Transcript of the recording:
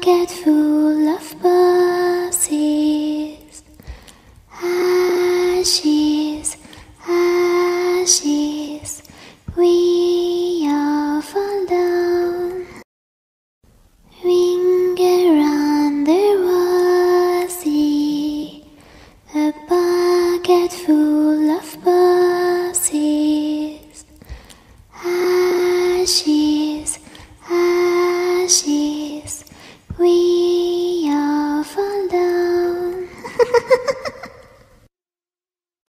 pocket full of buses, ashes, ashes, we all fall down. Ring around the rosy, a bucket full of buses, ashes.